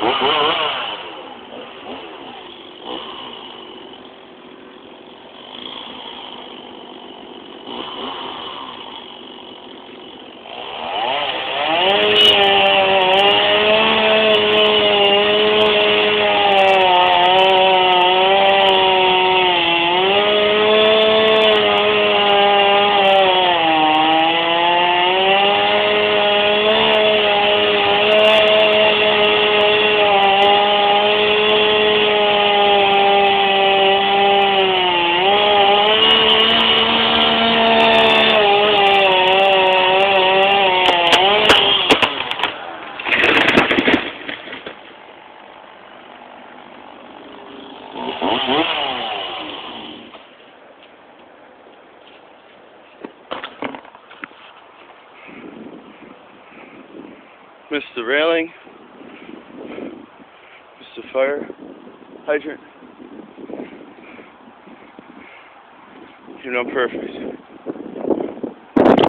Thank you. Missed the railing. Missed the fire hydrant. You're not perfect.